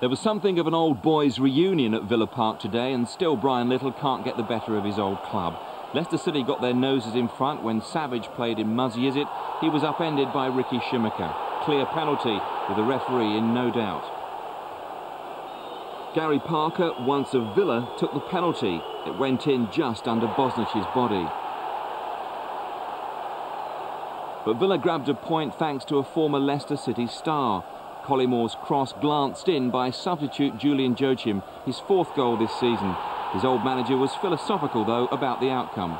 There was something of an old boys reunion at Villa Park today and still Brian Little can't get the better of his old club. Leicester City got their noses in front when Savage played in Muzzy Izzet. He was upended by Ricky Scimeca. Clear penalty with the referee in no doubt. Garry Parker, once of Villa, took the penalty. It went in just under Bosnich's body. But Villa grabbed a point thanks to a former Leicester City star. Collymore's cross glanced in by substitute Julian Joachim, his fourth goal this season. His old manager was philosophical, though, about the outcome.